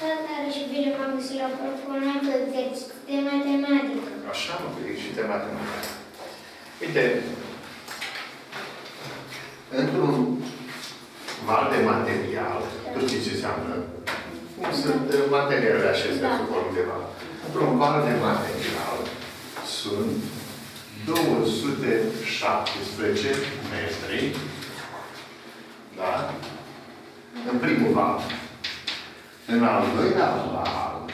Tare și bine m-am găsit la propunată text de matematică. Așa, mă, că și de matematică. Uite, într-un val de material, tu știi ce înseamnă? Cum sunt uh, materialele acestea Da. sub formă de val? Într-un val de material sunt 217 metri, da? În primul val. În al doilea val,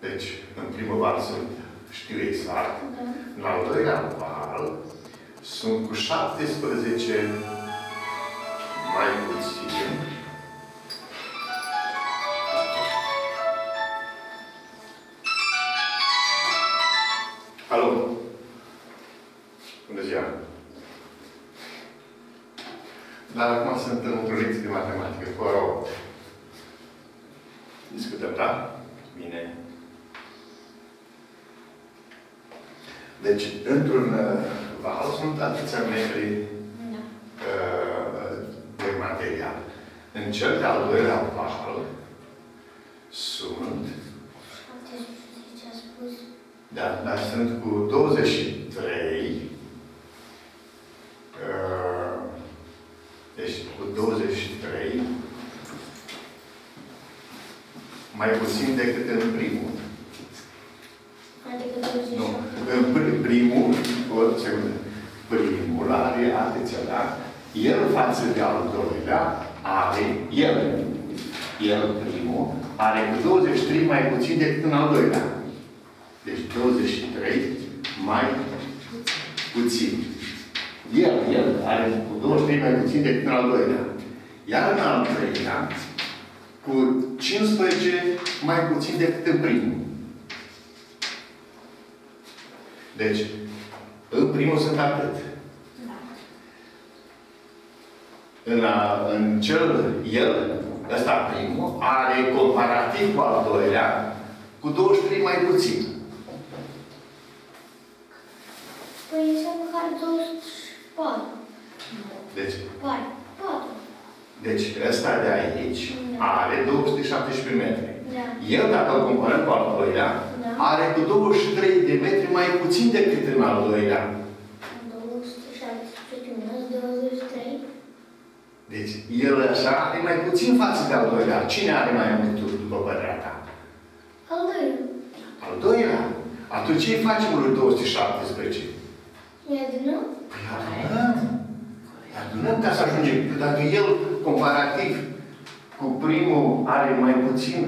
deci, în primul val sunt, știu exact, Da. în al doilea val sunt cu 17 mai puțin. Alo? Bună ziua! Dar acum sunt într-o lecție de matematică, cu ora 8. Discutăm, da? Bine. Deci, într-un uh, val sunt atâția metri Da. uh, de material. În cel de-al doilea val sunt, 17 a spus. da, dar sunt cu 23, uh, deci cu 23, mai puțin decât în primul. Adică Nu. 28. În pri- primul, o secundă, primul are atenția, da? El față de al doilea are, el, el primul, are cu 23 mai puțin decât în al doilea. Deci 23 mai puțin. El, el are cu 23 mai puțin decât în al doilea. Iar în al treilea, cu 15 mai puțin decât în primul. Deci, în primul sunt atât. Da. În, a, în cel, el, ăsta primul, are comparativ cu al doilea, cu 23 mai puțin. Păi înseamnă că are 24. Deci, Pare. 4. deci ăsta de aici Da. are 217 metri. Da. El, dacă îl comparăm cu al doilea, Da. Are cu 23 de metri mai puțin decât în al doilea. 217 minus 23. Deci, el așa are mai puțin față de al doilea. Cine are mai mult, după părerea ta? Al doilea. Al doilea. Atunci ce facem lui 217? E adunăm? Păi adunăm. Adunăm ca să ajungem. Dacă el, comparativ cu primul, are mai puțin,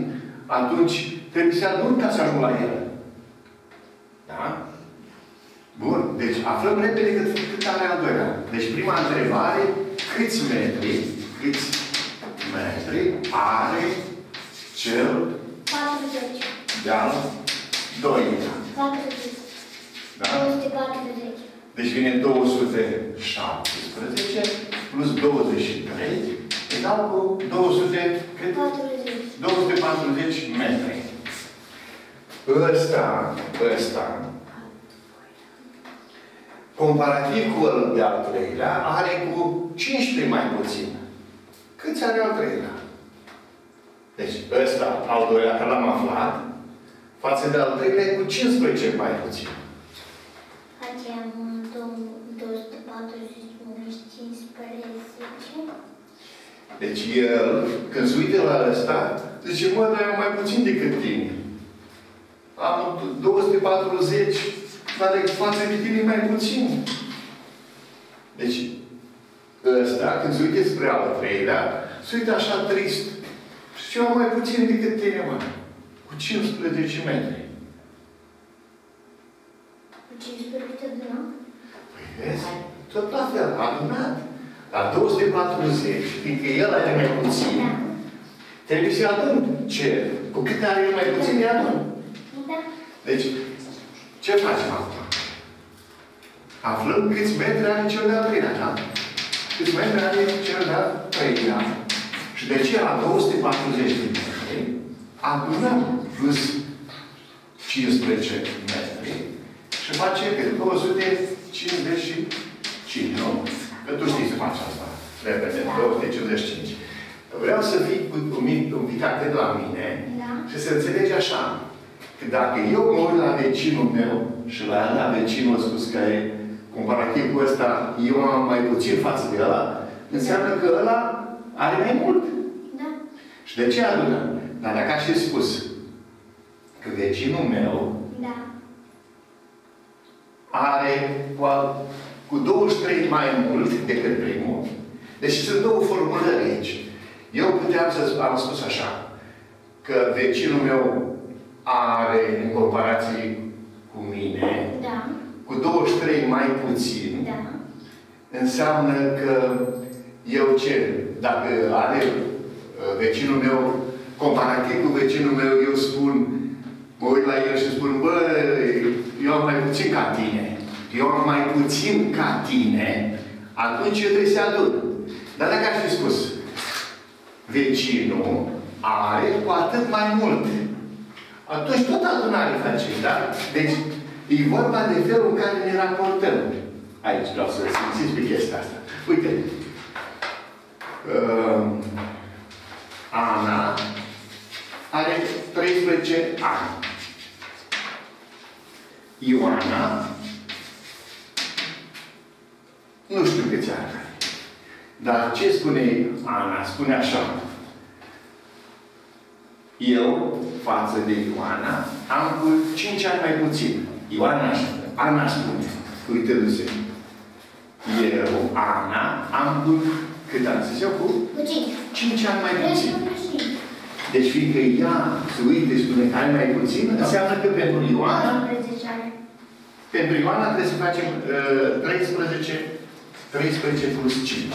atunci trebuie să adun ca să ajung la el. Da? Bun. Deci aflăm repede cât, cât are al doilea. Deci prima întrebare, câți metri, câți metri are cel 40. de-al doilea? 40. Da? 240. Deci vine 217 plus 23 egal cu 200, cât? 40. 240 metri. Ăsta, ăsta, comparativ cu ăl de al treilea, are cu 15 mai puțin. Câți are al treilea? Deci ăsta, al doilea, că l-am aflat, față de al treilea, e cu 15 mai puțin. Facem 240 minus 15. Deci el, când se uită la ăsta, zice, mă, dar eu mai puțin decât tine. Am 240, dar de față de tine mai puțin. Deci, ăsta, când se uită spre al treilea, se uită așa trist. Și eu am mai puțin decât tine, mă. Cu 15 metri. Cu 15 adunăm? Păi vezi? Tot la fel, adunat. La 240, fiindcă el are mai puțin, Da. trebuie să adun ce? Cu cât are el mai puțin, îi adun. Da. Deci, ce facem acum? Aflăm câți metri are cel de-al treilea, da? Câți metri are cel de-al treilea. Și de ce la 240 de metri adunăm plus 15 metri și face cât? 255, nu? Că tu știi să faci asta. Repede, 255. Vreau să fii cu un pic, un pic atent la mine Da. și să înțelegi așa. Că dacă eu mă uit la vecinul meu și la, la vecinul spus că e comparativ cu ăsta, eu am mai puțin față de ăla, înseamnă că ăla are mai mult. Da. Și de ce adunăm? Dar dacă aș fi spus că vecinul meu Da. are cu, al- cu 23 mai mult decât primul. Deci sunt două formulări aici. Eu puteam să sp- am spus așa, că vecinul meu are, în comparație cu mine, Da. cu 23 mai puțin, Da. înseamnă că eu ce? Dacă are uh, vecinul meu, comparativ cu vecinul meu, eu spun, mă uit la el și spun, bă, eu am mai puțin ca tine. Eu am mai puțin ca tine, atunci eu trebuie să adun. Dar dacă aș fi spus, vecinul are cu atât mai mult. Atunci tot adunare facem, da? Deci, e vorba de felul în care ne raportăm. Aici vreau să simțiți pe chestia asta. Uite. Uh, Ana are 13 ani. Ioana nu știu câți ani are. Dar ce spune Ana? Spune așa. Eu, față de Ioana, am cu 5 ani mai puțin. Ioana, Ana spune, uitându-se. Eu, Ana, am cu cât ani? Să cu Cu cinci. 5 ani mai Deci puțin. nu știu. Deci fiindcă ea se uite și spune că are mai puțin, înseamnă că pentru Ioana, 11 ani. pentru Ioana trebuie să facem uh, 13, 13 plus 5.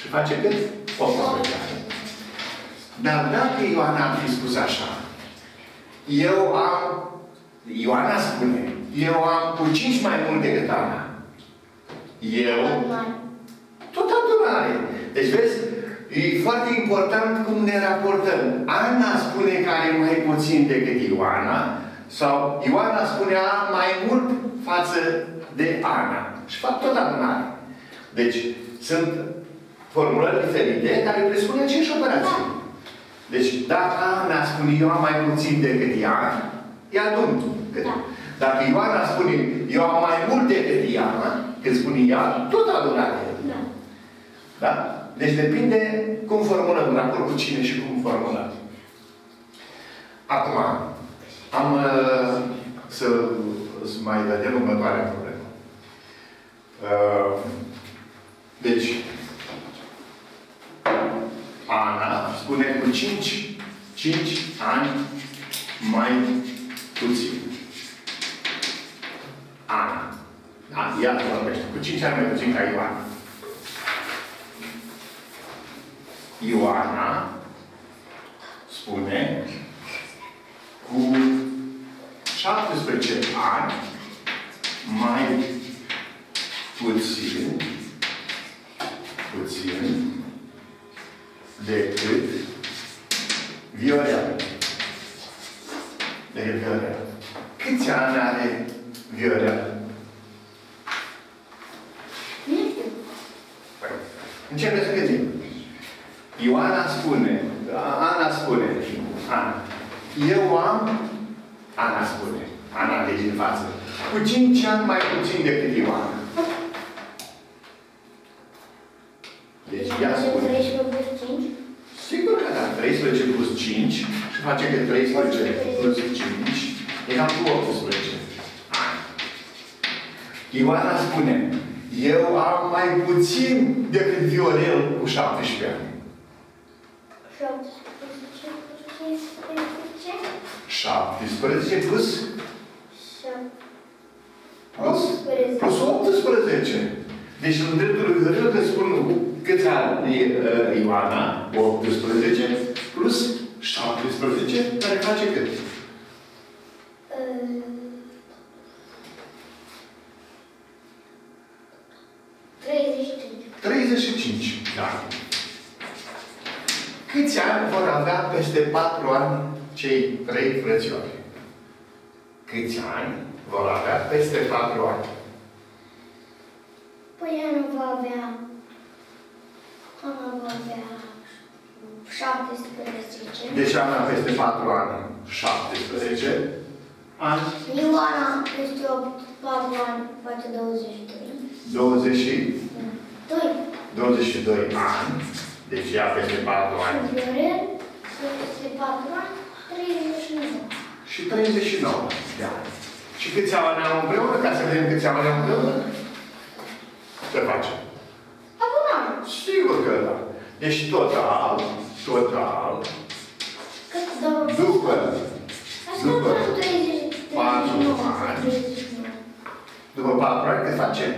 Și face cât? 18 ani. Dar dacă Ioana ar fi spus așa, eu am, Ioana spune, eu am cu 5 mai mult decât Ana. Eu, Mari. tot adunare. Deci vezi, e foarte important cum ne raportăm. Ana spune că are mai puțin decât Ioana, sau Ioana spune a mai mult față de Ana. Și fac tot adunare. Deci, sunt formulări diferite care presupun aceeași operație. Deci, dacă Ana spune eu am mai puțin decât ea, ea adun. Cât? Da. Dacă Ioana spune eu am mai mult decât ea, când spune ea, tot adunare. Da. Da? Deci depinde cum formulăm, în raport cu cine și cum formulăm. Acum, am uh, să, să mai vedem următoarea problemă. Uh, deci, Ana spune cu 5, 5 ani mai puțin. Ana. Da, ea vorbește. Cu 5 ani mai puțin ca Ioana. Ioana spune cu 17 ani mai puțin puțin decât Viorel. Decât Viorel. Câți ani are Viorel? Am mai puțin decât Viorel cu 17 ani. 17 plus plus, plus 18. Deci în dreptul lui Viorel că spun câți ani e uh, Ioana, 18, plus 17, care face cât? 35. Da. Câți ani vor avea peste 4 ani cei trei frățiori? Câți ani vor avea peste 4 ani? Păi ea nu va avea... Ana va avea... 17. Deci Ana peste 4 ani, 17 ani, Ioana peste 8, 4 ani, face 22. 20 și 2. 22 ani. Deci ea peste 4 ani Și Viorel peste 4 ani, 39. și 39 de ani. Și câți ani au împreună? Ca să vedem câți ani au împreună? Ce facem? Acum Sigur că da. Deci total, total, Cât două? după, Asta după nu 30, patru 39. ani. 39. după 4 ani, cât facem?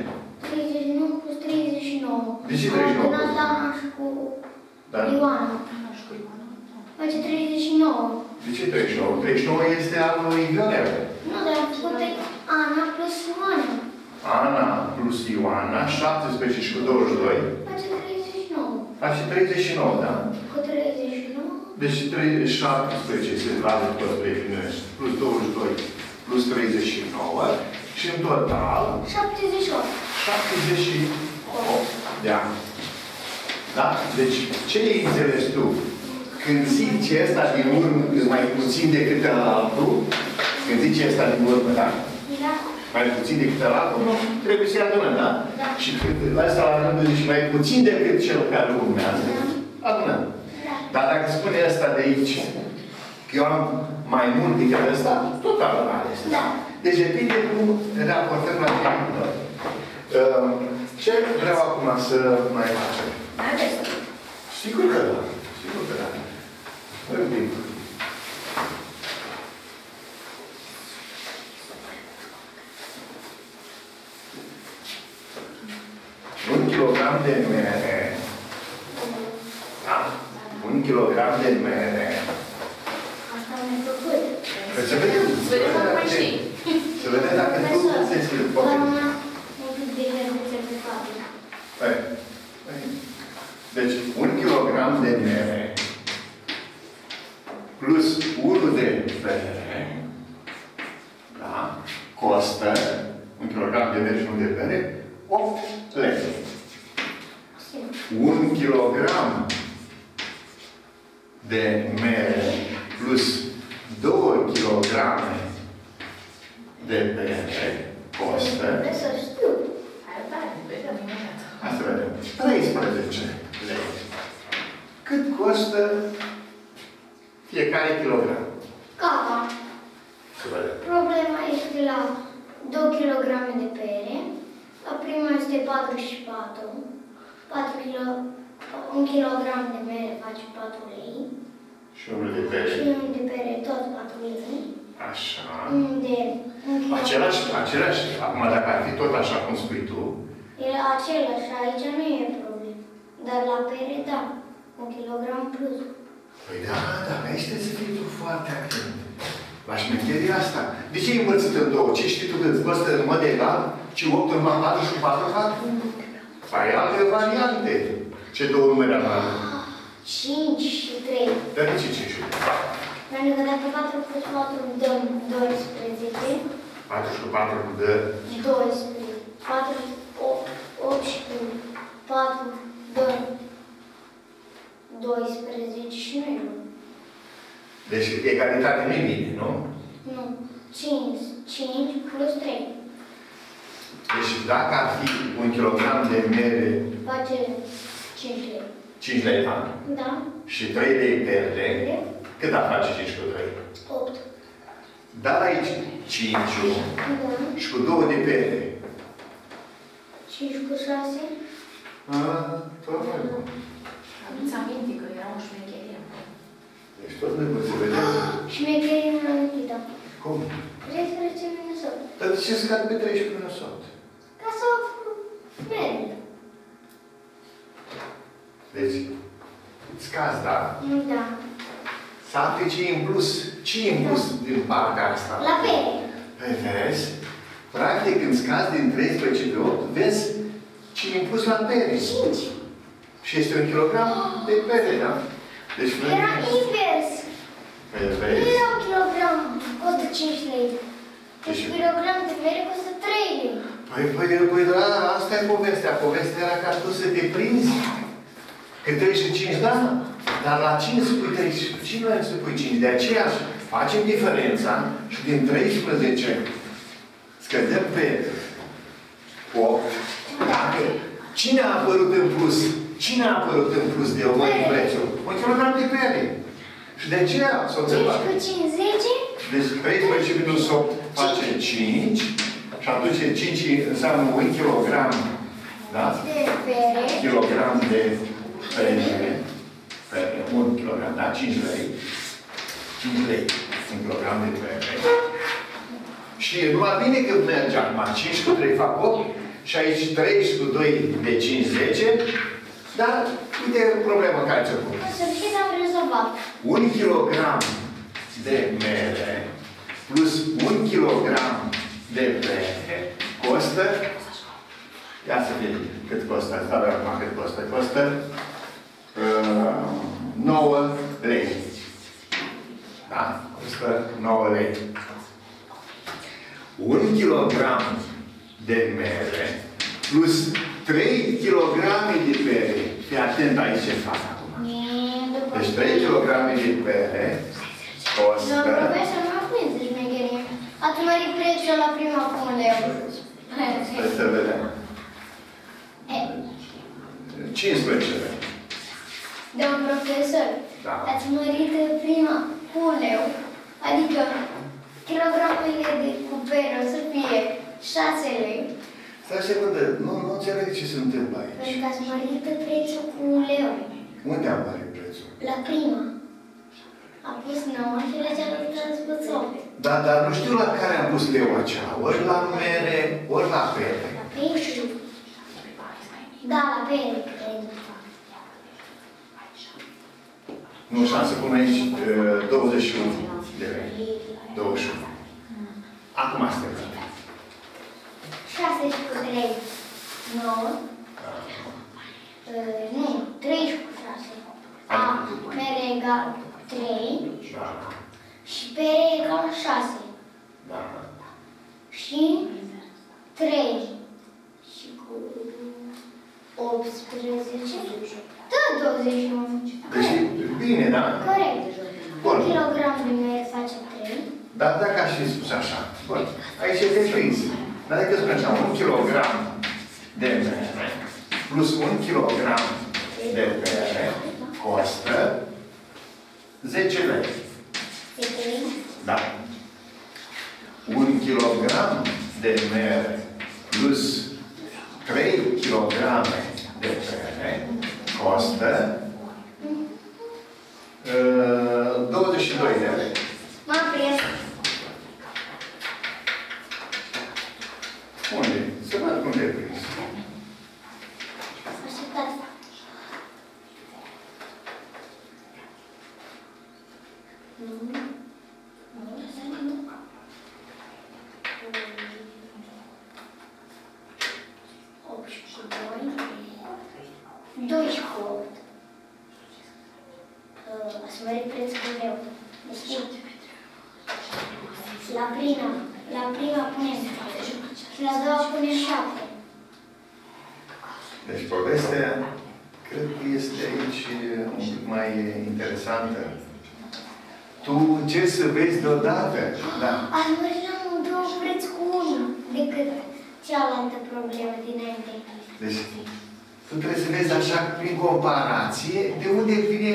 39 plus 39. De ce 39? Am adunat Ana și cu Da. Ioana. Face 39. De ce 39? 39 este al lui Viorel. Nu, dar am făcut Ana plus Ioana. Ana plus Ioana, 17 și cu 22, Face 39. face 39, da? Cu 39. Deci 3, 17 se vadă tot pe finești, plus 22, plus 39 și în total 78. 78 de ani. Da? Deci, ce ai înțeles tu? Când zici asta din urmă mai puțin decât altul, când zici asta din urmă, da? Da? Mai puțin decât altul, nu, trebuie să-i adunăm, da? Da. Și când la asta la rândul zici mai puțin decât cel care urmează, adunăm. Da. Dar dacă spune asta de aici, că eu am mai mult decât ăsta, tot am ales. Da. Deci depinde cum raportăm la fiecare. Uh, Ce vreau acum să mai facem? Mai aveți. Sigur că da. Sigur că da. Vorbim. Un kilogram de mere. Da? Un kilogram de mere. Asta am făcut. Păi să vedem. Să vedem dacă mai știi. Să vedem dacă tu se scrie. Doar una, un pic de verdețe pe față. Păi, păi. Deci, un kilogram de mere plus 1 de bere, da, costă, un kilogram de mere și un de bere, 8 lei. Un kilogram de mere plus 2 kilograme de bere costă Vreau să știu. Hai, vedem imediat. Hai să vedem. 13 lei. Cât costă fiecare kilogram? Gata. Să vedem. Problema este la 2 kg de pere. La prima este 44. 4 kg, 1 kg de mere face 4 lei. Și unul de Și pește. unul de pere tot 4 lei. Așa. Unul de 1 kg. Același, același. Acum, dacă ar fi tot așa cum spui tu, E același, aici nu e problemă. Dar la pere, da. 1 kg plus. Păi da, da, aici trebuie să fii tu foarte atent. La șmecheria asta. De ce ai împărțit în două? Ce știi tu că îți costă în mod egal? ci 8 în 4 și 4 în 4? Ai alte variante. Ce două numere am avut? 5 și 3. Dar de ce 5 și 3? Pentru că dacă 4 plus 4 dăm 12, 4 și 4 dă 12. 4, 8, 8 și 4 dăm 12 și nu e bun. Deci egalitate nu e bine, nu? Nu. 5. 5 plus 3. Deci dacă ar fi un kilogram de mere Face 5 lei. 5 lei an Da? Și 3 lei perde, cât ar face 5 cu 3? 8. Dar aici 5 Da. și cu 2 de perde. 5 cu 6. A, tot mai bun. Aduți aminte că era o șmecherie. Deci tot mai bun să vedem. Șmecherie în Anchita. Cum? 13 minus 8. Dar de ce scade pe 13 minus 8? Ca să merg. Deci, îți caz, da? Da. Să afli ce e în plus. Ce e în plus din partea asta? La pere. Păi vezi? Practic, când scazi din 13 pe 8, vezi ce e în plus la pere. 5. Și este un kilogram de pere, da? Deci, Era invers. Păi Nu vezi? era un kilogram, costă 5 lei. Deci Deci- kilogram de mere costă 3 lei. Păi, păi, păi, da, asta e povestea. Povestea era ca tu să te prinzi. Că 35, da? Dar la 5 spui 13. Și noi spui 5. De aceea facem diferența și din 13 scădem pe 8. Dacă cine a apărut în plus? Cine a apărut în plus de o mai prețul? Un kilogram de pere. Și de aceea s-a 5 observat. cu 5, 10? Deci 13 minus 8 face 5 și atunci 5 înseamnă 1 kg, da? De pere. Kilogram de pere, pere, 1 kg, da? 5 lei. 5 lei, 1 kg de pere. Și numai bine că merge acum, 5 cu 3 fac 8 și aici 3 și cu 2 de 5, 10. Dar uite problema care ți-a pus. Să fie am rezolvat. 1 kg de mere plus 1 kg de pere costă, ia să vedem cât costă, asta avem acum cât costă, costă uh, 9 lei. Da? Costă 9 lei. 1 kg de mere plus 3 kg de pere. Fii atent aici ce fac acum. Deci 3 kg de pere Doamna costă... profesor, nu aprind șmecherie. Ați mărit prețul la prima punde. Hai să vedem. 15 lei. Domnul profesor, Da. ați mărit prima cu un leu, adică kilogramele de cupere o să fie 6 lei, Stai o secundă, nu, nu înțeleg ce se întâmplă aici. pentru că ați mărit prețul cu un leu. Unde am mărit prețul? La prima. A pus 9 și la cealaltă a spus 8. Da, dar nu știu la care am pus leu acela. Ori la mere, ori la pere. La pești. Da, la pere, cred. Nu, și am să pun aici uh, 21 de lei. 21. Acum asta e. 6 și cu 3, 9. Uh, nu, 3 și cu 6. A, mere egal 3 Da, și pere egal 6. da. Și 3 și cu 18. Da, 21. Deci, bine, da? Corect. Bun. Un kilogram de mere face 3. Dar dacă aș fi spus așa, bun, aici e deprins. Dar dacă spune așa, un kilogram de mere plus un kilogram de pere costă 10 lei. E 3. Da. Un kilogram de mere plus 3 kg de pere costă uh, 22 de lei. M-am Unde? Să văd cum te prins. Așteptați. Nu. Nu, asta nu. Opt și cu doi. Doi și cu opt. Uh, Ați mărit prețul cu leu. Deci, la prima, la prima punem și la a doua punem șapte. Deci povestea cred că este aici un pic mai interesantă. Tu încerci să vezi deodată. Da. Aș mări la un două preț cu unul decât cealaltă problemă dinainte. Deci, tu trebuie să vezi așa, prin comparație, de unde vine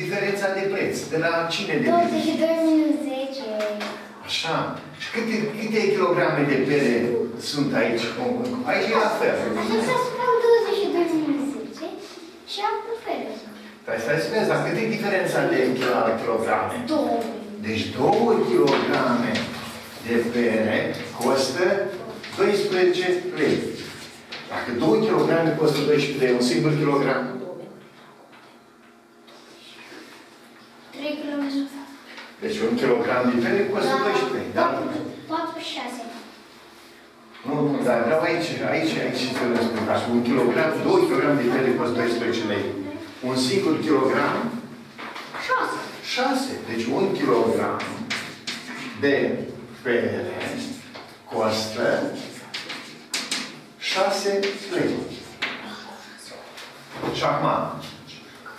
diferența de preț. De la cine de 22 minus 10. Așa. Și câte, câte kilograme de pere sunt aici? Aici e la fel. Așa să spun 22 minus 10 și am fel. Stai, stai să vezi, dar cât e diferența de kilo- kilograme? 2. Deci 2 kilograme de pere costă 12 lei. Dacă 2 kg costă 12 lei, un singur kilogram, 3 kg. deci un kilogram de pere costă 12 lei, da? 4 și 6. Nu, nu, dar vreau aici, aici, aici să vă spun așa. Un kilogram, 2 kg de pere costă 12 lei. Un singur kilogram, 6. 6. Deci un kilogram de pere costă 6 lei. Și acum,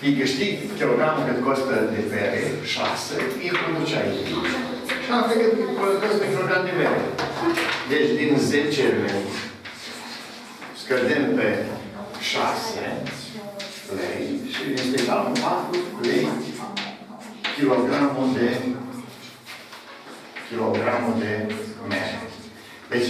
Fiindcă știi kilogramul cât costă de pere, 6, e cum ce ai. Și am făcut cât costă kilogram de mere. Deci din 10 lei, scădem pe 6 lei și este egal cu 4 lei kilogramul de kilogramul de mere. Deci,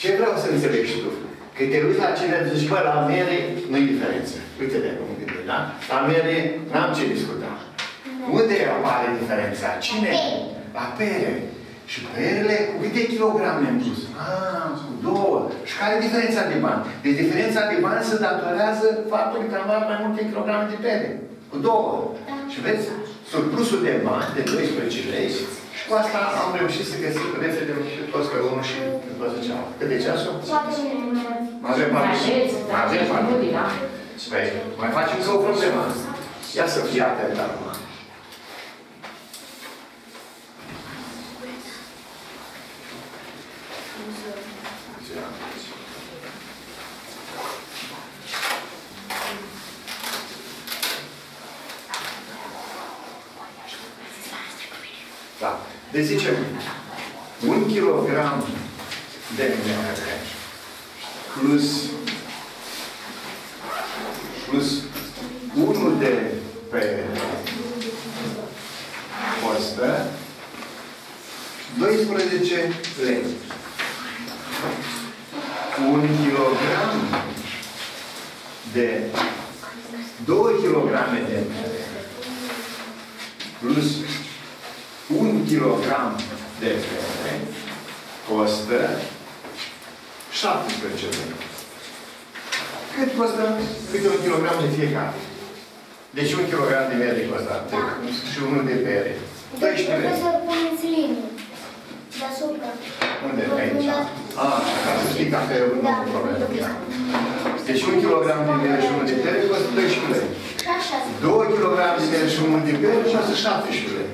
ce vreau să înțelegi tu? Că te uiți la cine zici, bă, la mere nu-i diferență. Uite de cum gândești, da? La mere n-am ce discuta. Unde apare diferența? Cine? La pere. Și perele cu câte kilograme în plus? Ah, cu două. Și care e diferența de bani? Deci diferența de bani se datorează faptului că am luat mai multe kilograme de pere. Cu două. Și vezi, surplusul de bani de 12 lei și cu asta am reușit să găsim repede și toți pe unul și toți cealaltă. Cât e ceasul? Poate nu Mai avem Mai parte. aveți, Mai avem dar parte. nu din da? Păi, mai facem încă o problemă. Ia să fii atent acum. Da. Deci zicem, un kilogram de mere plus plus 1 de pere costă 12 lei. Un kilogram de 2 kg de mere plus 1 kg de pere costă 17 lei. Cât costă câte un kilogram de fiecare? Deci un kilogram de mere costă atât. Și unul de pere. Deci 12 trebuie lei. să puneți linii deasupra. Unde? Aici. Ah, ca să știi că pe nu Da. am problemă. Deci un kilogram de mere și unul de pere costă 12 lei. Și așa. 2 kg de mere și unul de pere costă 17 lei.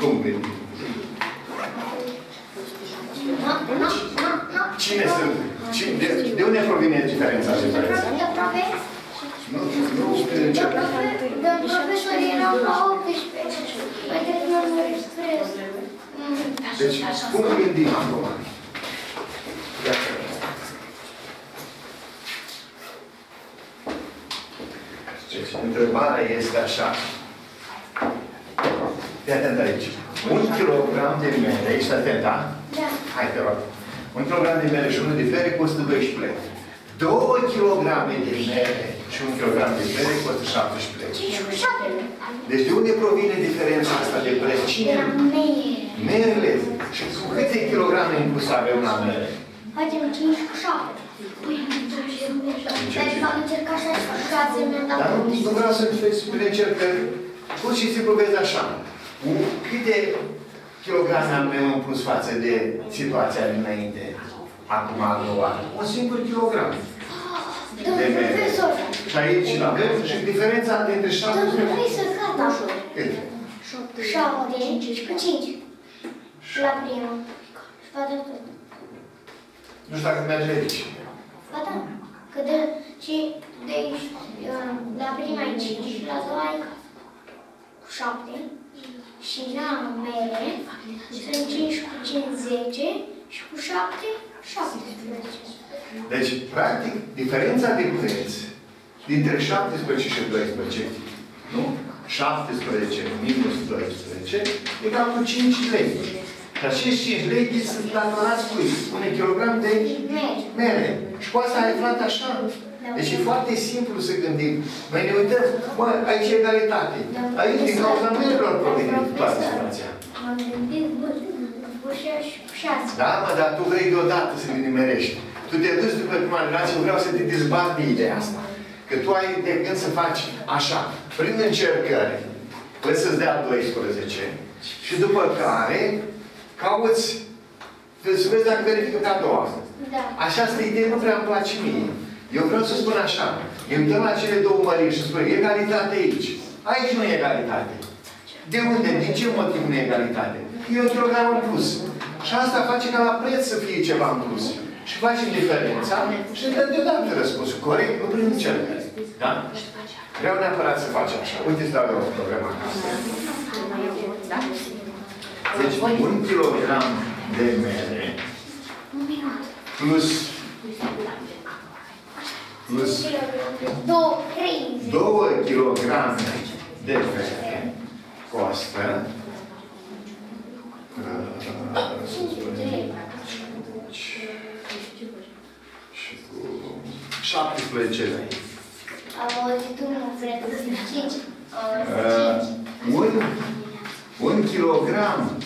Cum gândim? Nu, nu, nu, nu. Cine sunt? Cine, de, de unde provine diferența de preț? De profes? Nu, nu, nu, De încep. profe- de profesori erau la 18. Păi de nu nu express. Mm. Deci, cum gândim acum? Iată. Deci, întrebarea este așa. Fii atent aici. Un kilogram de mere, ești atent, da? Da. Hai, te rog. Un kilogram de mere și unul de pere costă 12 lei. 2 kilograme de mere și un kilogram de pere costă 17 lei. 5 cu 7. Deci de unde provine diferența asta de preț? De Cine? la mere. Merele. Și cu câte kilograme în plus avem la mere? Facem 5 cu 7. Deci am încercat 6 cu 6, mi-am dat Dar nu, nu vreau să spune încercări. Pur și simplu vezi așa. U- Câte kilograme avem în plus față de situația dinainte? Acum a doua. Un singur kilogram. Domnul profesor, Și aici avem și diferența dintre 7 domnul și profesor, gata. Cât? 7 și cu 5. La prima. Și poate tot. Nu știu dacă merge aici. Gata. Că de, și de aici, uh, la prima e 5 și la doua e cu 7. Și la mere sunt 5 cu 5, 10 și cu 7, 17. Deci, practic, diferența de preț dintre 17 și 12, nu? 17 minus 12, egal cu 5 lei. Și acești 5 lei sunt datorați cu un kilogram de Mere. mere. Și cu asta ai aflat așa. Deci e foarte simplu să gândim. Noi ne uităm, mă, aici e egalitate. Aici, din cauza merelor, provine toată situația. M-am gândit, bă, cu 6 și cu 6. Da, mă, dar tu vrei deodată să ne nimerești. Tu te duci după prima relație, eu vreau să te dezbat de ideea asta. Că tu ai de gând să faci așa, prin încercări, vrei să-ți dea 12 și după care cauți să vezi dacă verifică pe a doua. Da. Așa asta idee nu prea îmi place mie. Eu vreau să spun așa. Ne uităm la cele două măriri și spun, egalitate aici. Aici nu e egalitate. De unde? Din ce motiv nu e egalitate? E un kilogram în plus. Și asta face ca la preț să fie ceva în plus. Și Și facem diferența și dăm deodată răspunsul corect, nu prin încercare. Da? Vreau neapărat să faci așa. Uite, îți dau eu o problemă acasă. Da? Deci, un kilogram de mere plus, plus Două, trei. 2 kg de mere costă uh, să spunem, și cu 17 lei. Am auzit unul, cred că sunt cinci. Am Uh, auzit cinci. un, un kilogram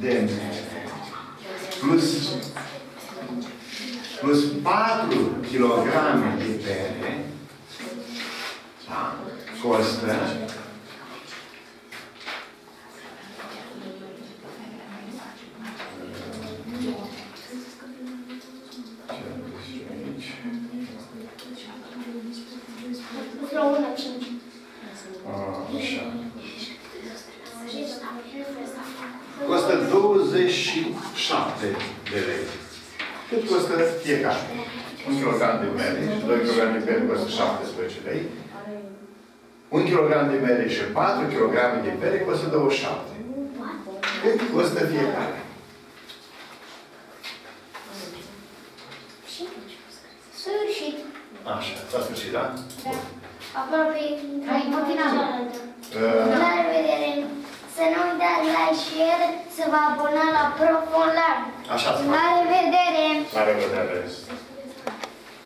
de mere plus, plus 4 kg de pere da, costă Împreună cinci. Așa. Costă 27 de lei. Cât costă fiecare? Un kilogram de mere și 2 kg de pere costă 17 lei. Un kilogram de mere și 4 kg de pere costă 27. Cât costă fiecare?